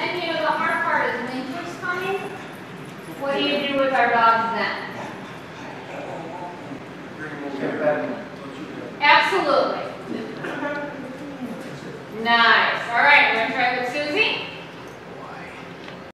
And you know, the hard part is when winter's coming, what do you do with our dogs then? Absolutely. Nice.